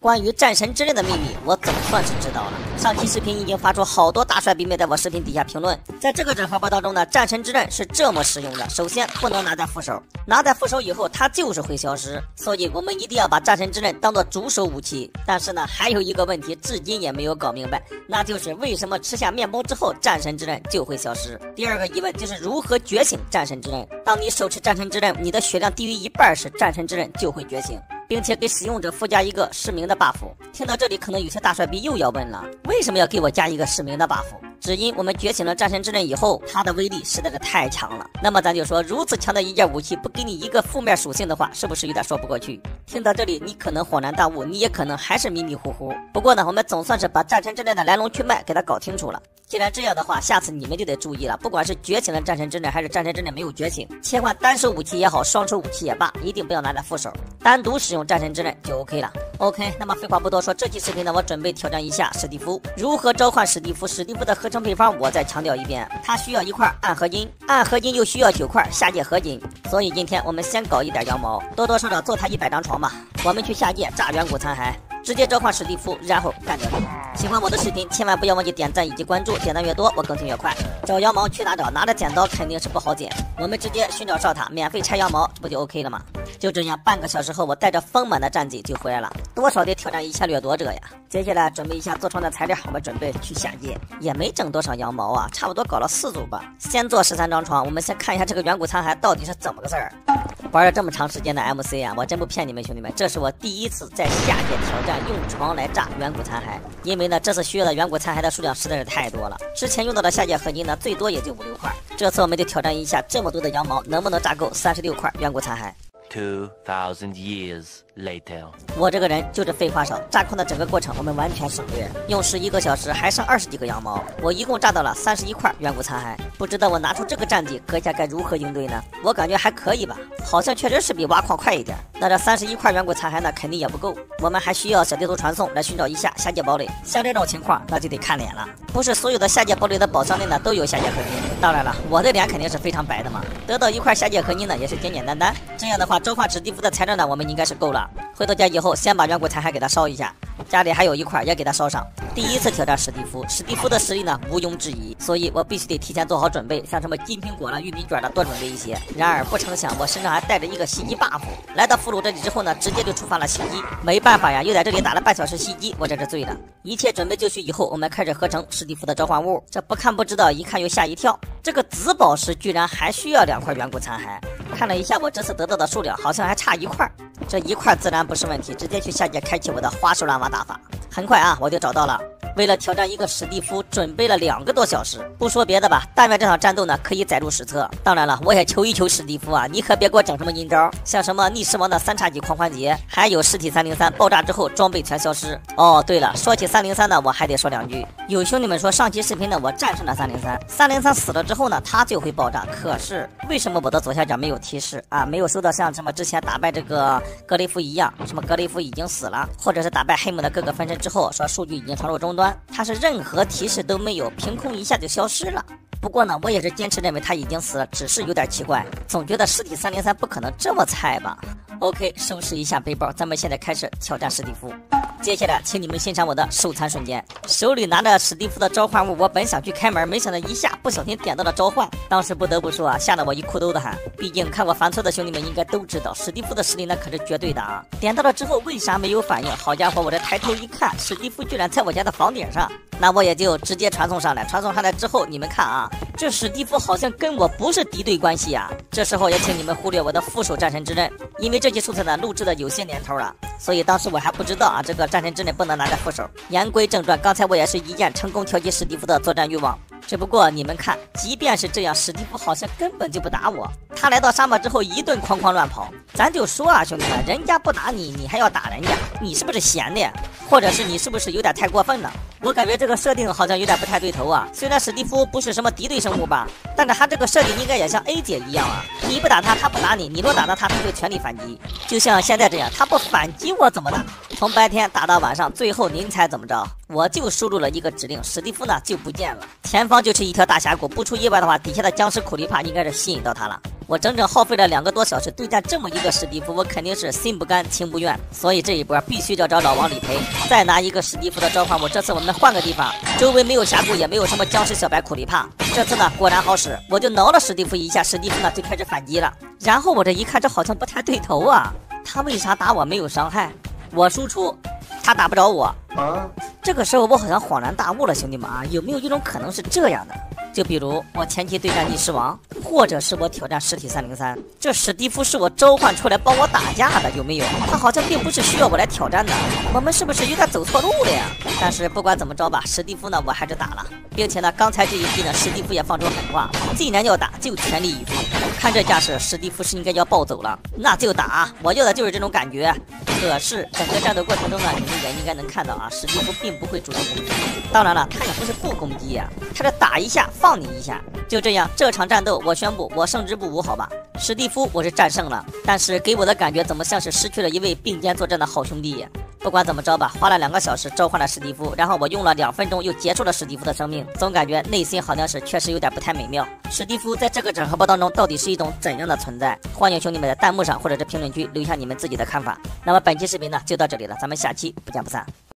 关于战神之刃的秘密，我总算是知道了。上期视频已经发出好多大帅兵妹在我视频底下评论，在这个整合包当中呢，战神之刃是这么使用的：首先不能拿在副手，拿在副手以后它就是会消失，所以我们一定要把战神之刃当做主手武器。但是呢，还有一个问题至今也没有搞明白，那就是为什么吃下面包之后战神之刃就会消失？第二个疑问就是如何觉醒战神之刃？当你手持战神之刃，你的血量低于一半时，战神之刃就会觉醒。并且给使用者附加一个失明的 buff。听到这里，可能有些大帅逼又要问了：为什么要给我加一个失明的 buff？只因我们觉醒了战神之刃以后，它的威力实在是太强了。那么咱就说，如此强的一件武器，不给你一个负面属性的话，是不是有点说不过去？听到这里，你可能恍然大悟，你也可能还是迷迷糊糊。不过呢，我们总算是把战神之刃的来龙去脉给它搞清楚了。既然这样的话，下次你们就得注意了。不管是觉醒了战神之刃，还是战神之刃没有觉醒，切换单手武器也好，双手武器也罢，一定不要拿在副手，单独使用战神之刃就 OK 了。OK，那么废话不多说，这期视频呢，我准备挑战一下史蒂夫。如何召唤史蒂夫？史蒂夫的合成配方，我再强调一遍，它需要一块暗合金，暗合金又需要九块下界合金。所以今天我们先搞一点羊毛，多多少少做他一百张床吧。我们去下界炸远古残骸。直接召唤史蒂夫，然后干掉他。喜欢我的视频，千万不要忘记点赞以及关注，点赞越多，我更新越快。找羊毛去哪找？拿着剪刀肯定是不好剪，我们直接寻找哨塔，免费拆羊毛，不就 OK 了吗？就这样，半个小时后，我带着丰满的战绩就回来了，多少得挑战一下掠夺者呀！接下来准备一下做床的材料，我们准备去下界，也没整多少羊毛啊，差不多搞了四组吧。先做十三张床，我们先看一下这个远古残骸到底是怎么个事儿。玩了这么长时间的 MC 啊，我真不骗你们兄弟们，这是我第一次在下界挑战用床来炸远古残骸。因为呢，这次需要的远古残骸的数量实在是太多了，之前用到的下界合金呢，最多也就五六块。这次我们就挑战一下，这么多的羊毛能不能炸够三十六块远古残骸。Two thousand years later，我这个人就是废话少，炸矿的整个过程我们完全省略，用时一个小时还剩二十几个羊毛，我一共炸到了三十一块远古残骸。不知道我拿出这个战绩，阁下该如何应对呢？我感觉还可以吧，好像确实是比挖矿快一点。那这三十一块远古残骸呢，肯定也不够，我们还需要小地图传送来寻找一下下界堡垒。像这种情况，那就得看脸了，不是所有的下界堡垒的宝箱内呢都有下界合金。当然了，我的脸肯定是非常白的嘛，得到一块下界合金呢也是简简单单。这样的话。召唤史蒂夫的材料呢？我们应该是够了。回到家以后，先把远古残骸给它烧一下。家里还有一块，也给他烧上。第一次挑战史蒂夫，史蒂夫的实力呢毋庸置疑，所以我必须得提前做好准备，像什么金苹果了、玉米卷的多准备一些。然而不成想，我身上还带着一个袭击 buff。来到俘虏这里之后呢，直接就触发了袭击。没办法呀，又在这里打了半小时袭击，我真是醉了。一切准备就绪以后，我们开始合成史蒂夫的召唤物。这不看不知道，一看又吓一跳，这个紫宝石居然还需要两块远古残骸。看了一下我这次得到的数量，好像还差一块。这一块自然不是问题，直接去下界开启我的花手乱挖打法。很快啊，我就找到了。为了挑战一个史蒂夫，准备了两个多小时。不说别的吧，但愿这场战斗呢可以载入史册。当然了，我也求一求史蒂夫啊，你可别给我整什么阴招，像什么逆时王的三叉戟狂欢节，还有尸体三零三爆炸之后装备全消失。哦，对了，说起三零三呢，我还得说两句。有兄弟们说上期视频呢，我战胜了三零三，三零三死了之后呢，它就会爆炸。可是为什么我的左下角没有提示啊？没有收到像什么之前打败这个格雷夫一样，什么格雷夫已经死了，或者是打败黑姆的各个分身之后，说数据已经传入终端，他是任。任何提示都没有，凭空一下就消失了。不过呢，我也是坚持认为他已经死了，只是有点奇怪，总觉得尸体三零三不可能这么菜吧。OK，收拾一下背包，咱们现在开始挑战史蒂夫。接下来，请你们欣赏我的手残瞬间。手里拿着史蒂夫的召唤物，我本想去开门，没想到一下不小心点到了召唤。当时不得不说啊，吓得我一裤兜的汗。毕竟看过犯错的兄弟们应该都知道，史蒂夫的实力那可是绝对的啊。点到了之后，为啥没有反应？好家伙，我这抬头一看，史蒂夫居然在我家的房顶上。那我也就直接传送上来。传送上来之后，你们看啊，这史蒂夫好像跟我不是敌对关系啊。这时候也请你们忽略我的副手战神之刃，因为这期素材呢录制的有些年头了，所以当时我还不知道啊这个。战神之刃不能拿在副手。言归正传，刚才我也是一剑成功调击史蒂夫的作战欲望。只不过你们看，即便是这样，史蒂夫好像根本就不打我。他来到沙漠之后，一顿哐哐乱跑。咱就说啊，兄弟们，人家不打你，你还要打人家，你是不是闲的？或者是你是不是有点太过分了？我感觉这个设定好像有点不太对头啊。虽然史蒂夫不是什么敌对生物吧，但是他这个设定应该也像 A 姐一样啊。你不打他，他不打你；你若打到他，他会全力反击。就像现在这样，他不反击我怎么打？从白天打到晚上，最后您猜怎么着？我就输入了一个指令，史蒂夫呢就不见了。前方就是一条大峡谷，不出意外的话，底下的僵尸苦力怕应该是吸引到他了。我整整耗费了两个多小时对战这么一个史蒂夫，我肯定是心不甘情不愿。所以这一波必须要找老王理赔，再拿一个史蒂夫的召唤。我这次我们换个地方，周围没有峡谷，也没有什么僵尸小白苦力怕。这次呢，果然好使，我就挠了史蒂夫一下，史蒂夫呢就开始反击了。然后我这一看，这好像不太对头啊，他为啥打我没有伤害？我输出，他打不着我。这个时候我好像恍然大悟了，兄弟们啊，有没有一种可能是这样的？就比如我前期对战逆尸王，或者是我挑战尸体三零三，这史蒂夫是我召唤出来帮我打架的，有没有？他好像并不是需要我来挑战的，我们是不是有点走错路了呀？但是不管怎么着吧，史蒂夫呢我还是打了，并且呢刚才这一季呢史蒂夫也放出狠话，既然要打就全力以赴。看这架势，史蒂夫是应该要暴走了，那就打，我要的就是这种感觉。可是整个战斗过程中呢，你们也应该能看到啊，史蒂夫并不会主动攻击。当然了，他也不是不攻击呀，他是打一下放你一下，就这样。这场战斗我宣布我胜之不武，好吧？史蒂夫我是战胜了，但是给我的感觉怎么像是失去了一位并肩作战的好兄弟？不管怎么着吧，花了两个小时召唤了史蒂夫，然后我用了两分钟又结束了史蒂夫的生命，总感觉内心好像是确实有点不太美妙。史蒂夫在这个整合包当中到底是一种怎样的存在？欢迎兄弟们在弹幕上或者是评论区留下你们自己的看法。那么本期视频呢就到这里了，咱们下期不见不散。